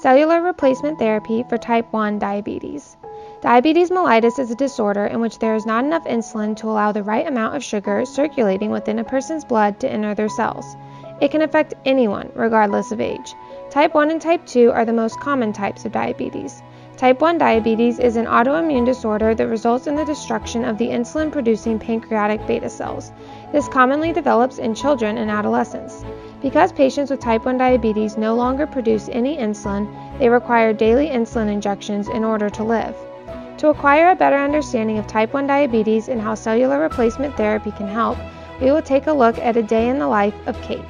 Cellular replacement therapy for type 1 diabetes. Diabetes mellitus is a disorder in which there is not enough insulin to allow the right amount of sugar circulating within a person's blood to enter their cells. It can affect anyone, regardless of age. Type 1 and type 2 are the most common types of diabetes. Type 1 diabetes is an autoimmune disorder that results in the destruction of the insulin producing pancreatic beta cells. This commonly develops in children and adolescents. Because patients with type 1 diabetes no longer produce any insulin, they require daily insulin injections in order to live. To acquire a better understanding of type 1 diabetes and how cellular replacement therapy can help, we will take a look at a day in the life of Kate.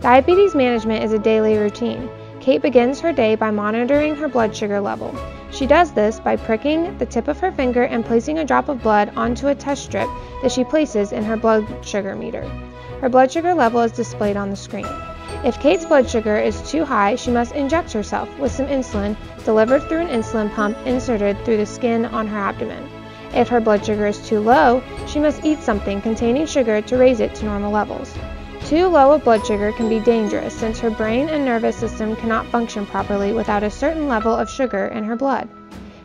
Diabetes management is a daily routine. Kate begins her day by monitoring her blood sugar level. She does this by pricking the tip of her finger and placing a drop of blood onto a test strip that she places in her blood sugar meter. Her blood sugar level is displayed on the screen. If Kate's blood sugar is too high, she must inject herself with some insulin delivered through an insulin pump inserted through the skin on her abdomen. If her blood sugar is too low, she must eat something containing sugar to raise it to normal levels. Too low of blood sugar can be dangerous since her brain and nervous system cannot function properly without a certain level of sugar in her blood.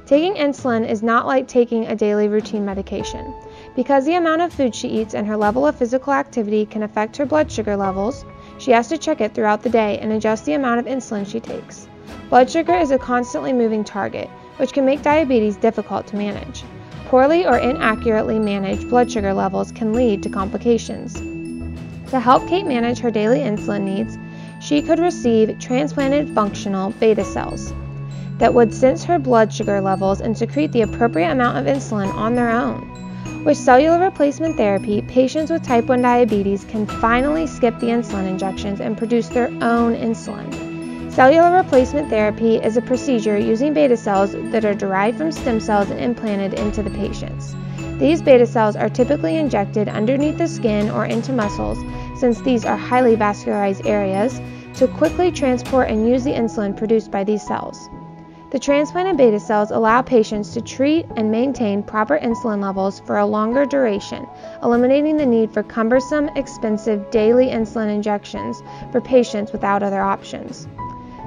Taking insulin is not like taking a daily routine medication. Because the amount of food she eats and her level of physical activity can affect her blood sugar levels, she has to check it throughout the day and adjust the amount of insulin she takes. Blood sugar is a constantly moving target, which can make diabetes difficult to manage. Poorly or inaccurately managed blood sugar levels can lead to complications. To help Kate manage her daily insulin needs, she could receive transplanted functional beta cells that would sense her blood sugar levels and secrete the appropriate amount of insulin on their own. With cellular replacement therapy, patients with type 1 diabetes can finally skip the insulin injections and produce their own insulin. Cellular replacement therapy is a procedure using beta cells that are derived from stem cells and implanted into the patients. These beta cells are typically injected underneath the skin or into muscles, since these are highly vascularized areas, to quickly transport and use the insulin produced by these cells. The transplanted beta cells allow patients to treat and maintain proper insulin levels for a longer duration, eliminating the need for cumbersome, expensive daily insulin injections for patients without other options.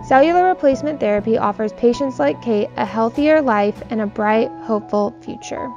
Cellular replacement therapy offers patients like Kate a healthier life and a bright, hopeful future.